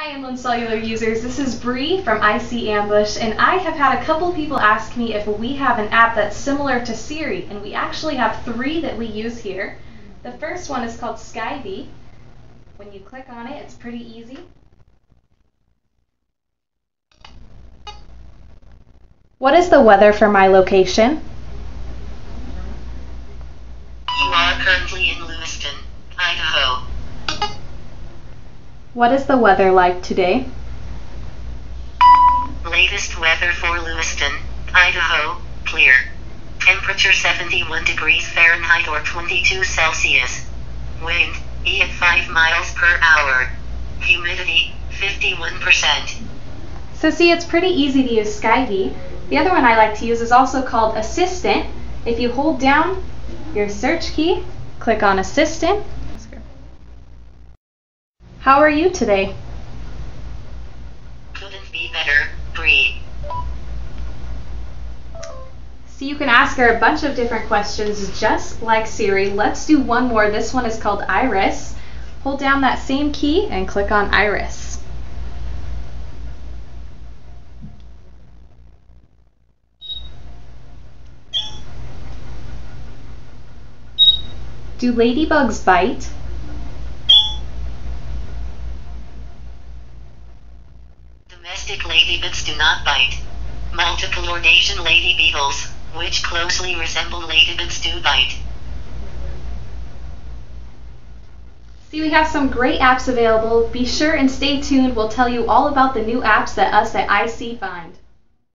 Hi Inland Cellular users, this is Bree from IC Ambush and I have had a couple people ask me if we have an app that's similar to Siri and we actually have three that we use here. The first one is called Skyvi. When you click on it, it's pretty easy. What is the weather for my location? You are currently in Lewiston, Idaho. What is the weather like today? Latest weather for Lewiston, Idaho, clear. Temperature 71 degrees Fahrenheit or 22 Celsius. Wind, E at 5 miles per hour. Humidity, 51%. So see, it's pretty easy to use Skyvi. The other one I like to use is also called Assistant. If you hold down your search key, click on Assistant. How are you today? Couldn't be better, Bree. So you can ask her a bunch of different questions just like Siri. Let's do one more. This one is called Iris. Hold down that same key and click on Iris. Do ladybugs bite? Domestic ladybugs do not bite. Multiple Asian lady beetles, which closely resemble ladybugs, do bite. See, we have some great apps available. Be sure and stay tuned. We'll tell you all about the new apps that us at IC find.